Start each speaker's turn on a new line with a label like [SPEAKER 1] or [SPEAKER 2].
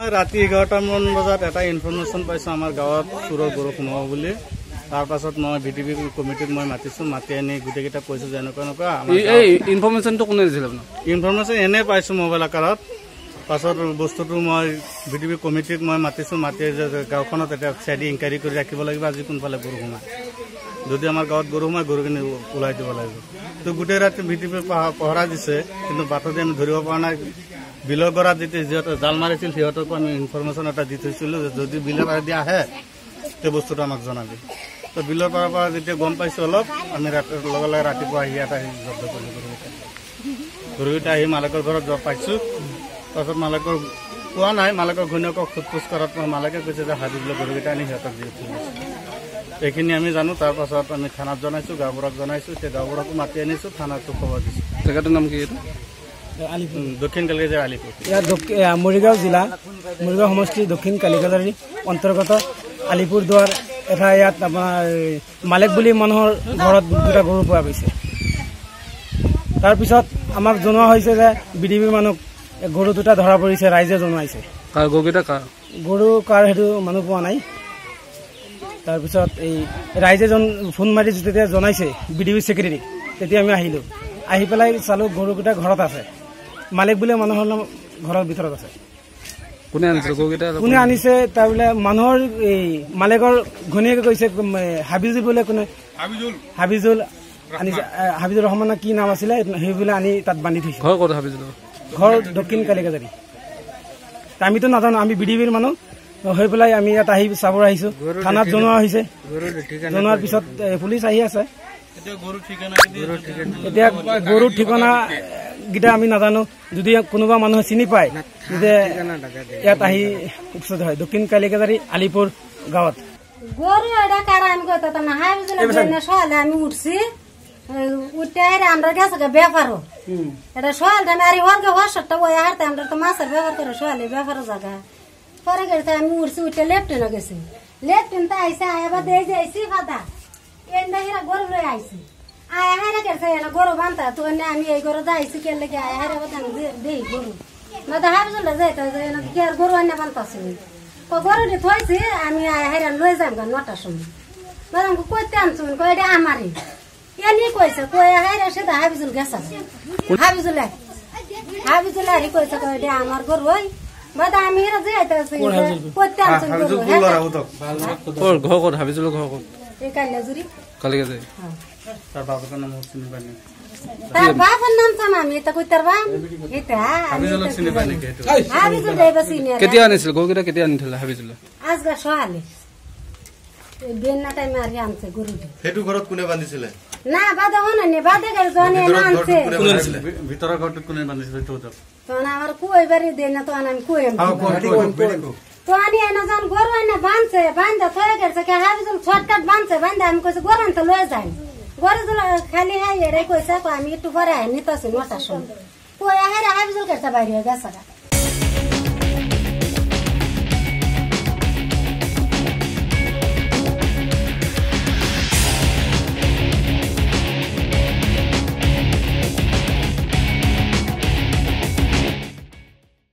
[SPEAKER 1] ৰাতি এঘাৰটামান বজাত এটা ইনফৰমেশ্যন পাইছোঁ আমাৰ গাঁৱত চোৰৰ গৰু সোমাব বুলি। তাৰ পাছত মই ভি টি পি কমিটিক মই মাতিছোঁ মাতি আনি গোটেইকেইটা কৈছোঁ যে এনেকুৱা এনেকুৱা
[SPEAKER 2] এই- ইনফৰমেশ্যনটো কোনে দিছিল আপোনাক?
[SPEAKER 1] ইনফৰমেশ্যন এনেই পাইছোঁ মোবাইল আকাৰত। পাছত বস্তুটো মই ভি টি পি কমিটিক মই মাতিছোঁ মাতি যে গাঁওখনত এতিয়া চাইডি ইনকুৱাৰী কৰি ৰাখিব লাগিব আজি কোনফালে গৰু সোমায়। যদি আমাৰ গাঁৱত গৰু সোমায় গৰুখিনি ওলাই দিব লাগিব। তো গোটেই ৰাতি ভি টি পি পহৰা দিছে কিন্তু বাটতে আমি ধৰিব পৰা নাই। বিলৰ গৰাত যেতিয়া যিহেতু জাল মাৰিছিল সিহঁতকো আমি ইনফৰমেশ্যন এটা দি থৈছিলোঁ যে যদি বিলৰ পাৰেদি আহে সেই বস্তুটো আমাক জনাবি। তো বিলৰ পাৰৰ পৰা যেতিয়া গম পাইছোঁ অলপ আমি লগে লগে ৰাতিপুৱা আহি আহি জব্দ কৰিলোঁ গৰুকেইটা। গৰুকেইটা আহি মালিকৰ ঘৰত জব পাইছোঁ। তাৰপাছত মালিকৰ পোৱা নাই মালিকৰ ঘৈণীয়েকক পোছ কৰাত মই মালিকে কৈছে যে হাবিবলৈ গৰুকেইটা আনি সিহঁতক দি এইখিনি আমি জানো তাৰপাছত আমি থানাত জনাইছোঁ গাঁওবুঢ়াক জনাইছোঁ এতিয়া গাঁওবুঢ়াকো মাতি আনিছোঁ থানাতো খবৰ দিছোঁ।
[SPEAKER 2] জেগাটোৰ নাম কি এইটো?
[SPEAKER 1] দক্ষিণ কালিকাজাৰ আলিপুৰ।
[SPEAKER 3] ইয়াত মৰিগাঁও জিলা মৰিগাঁও সমষ্টি দক্ষিণ কালিকাজাৰী অন্তৰ্গত আলিপুৰ দুৱাৰ এটা ইয়াত আপোনাৰ মালিক বুলি মানুহৰ ঘৰত দুটা গৰু পোৱা গৈছে। তাৰপিছত আমাক জনোৱা হৈছে যে বি ডি বি মানুহ এ, গৰু দুটা ধৰা পৰিছে ৰাইজে
[SPEAKER 2] গৰুকেইটা কাৰ
[SPEAKER 3] গৰু কাৰ? সেইটো মানুহ পোৱা নাই। তাৰপিছত এই ৰাইজে জন ফোন মাৰি যেতিয়া জনাইছে বি ডি বি ছেক্ৰেটাৰীক তেতিয়া আমি আহিলোঁ। আহি পেলাই চালোঁ গৰুকেইটা ঘৰত আছে। মালিক বুলি মানুহৰ নাম ঘৰৰ ভিতৰত আছে।
[SPEAKER 2] কোনে গৰুকেইটা
[SPEAKER 3] কোনে আনিছে? তাৰ বোলে মানুহৰ এই মালিকৰ ঘৈণীয়েকে কৈছে হাবিজুল বোলে কোনে? হাবিজুল। আনিছে হাবিজুল ৰহমানৰ কি নাম আছিলে? সেই বোলে আনি তাত বান্ধি থৈছে।
[SPEAKER 2] ঘৰ ক'ত ভাবিছিলো
[SPEAKER 3] ঘৰ দক্ষিণ কালিকাজাৰী। আমিতো নাজানো আমি বি ডি বিৰ মানুহ। হৈ পেলাই আমি ইয়াত আহি চাব আহিছো। থানাত জনোৱা হৈছে। জনোৱাৰ পিছত পুলিচ আহি আছে। এতিয়া গৰুৰ ঠিকনা গীটা আমি নাজানো যদি কোনোবা মানুহে চিনি পায় যে ইয়াত আহি উপস্থিত হয়। দক্ষিণ কালিকাজাৰী আলিপুর গাঁৱত।
[SPEAKER 4] গরু এটা কারা আমি কইতাম না হাই বুঝলে সকালে আমি উঠছি। উঠতে আমরা গেছে গা ব্যাপারও এটা সকালটা আমি আরে হরকে হসটা ওই হারতে আমরা তো মাছের ব্যবহার করে সকালে ব্যাপারও জায়গা পরে গেছে আমি উঠছি উঠতে লেফটেনে গেছি। লেফটেন তো আইসে আয়াবা দিয়ে যে আইসি ফাদা এন্ডা হিরা গরু আইসি আয়া হাইরা গেছে এনা গরু বান্তা তো এনে আমি এই গরু যাইছি কে লেগে আয়া হাইরা বাদান দেই গরু। না তো হাই বুঝলে যাইতে এনা কি আর গরু এনে বান্তাছি। তো গরুটি থইছি আমি আয়া হাইরা লই যাম গা নটার সময়। ম্যাডাম কইতে আনছুন কই এটা আমারই এনি কইছে কই হাইরা সেটা হাবিজুল গেছে। হাবিজুল হাবিজুল আরি কইছে কই এটা আমার গরু ওই। গরু?
[SPEAKER 2] ক'ৰ ঘৰ ক'ত ভাবিছিলো ঘৰ ক'ত
[SPEAKER 4] এই কাইলা জুৰি
[SPEAKER 2] কালিকে যায়
[SPEAKER 1] তাৰ বাপেকৰ নাম মোক চিনি পাই নেকি
[SPEAKER 4] তার বাবার নাম চাম আমি এটা কই তার বাপ এটা আমি
[SPEAKER 1] হাবিজুলক চিনি পাই নেকি সেইটো
[SPEAKER 4] হাবিজুল দেবে সিনে
[SPEAKER 2] কেতিয়া আনিছিল গৰুকেইটা কেতিয়া আনিছিলে ভাবিছিলো
[SPEAKER 4] আজগা সহালে বেন্না টাইমে আৰ আনছে গৰুটি
[SPEAKER 5] সেইটো ঘৰত কোনে বান্ধিছিলে
[SPEAKER 4] না বাদা হন নে বাদা গেল জনে না আনছে
[SPEAKER 5] কোনে বান্ধিছিলে
[SPEAKER 1] ভি- ভিতৰৰ ঘৰটোত কোনে বান্ধিছে সেইটো সোধক।
[SPEAKER 4] তখন আমাৰ কুয়াই বাড়ি দেয় না তখন আমি तो आनी आयना जाऊन गोरवांना बांधचे बांधा थोडे घरचं काय हा छटकट शॉर्टकट बांधचे हामी आम्ही गोरु त लोय जाय गोरु तुला खाली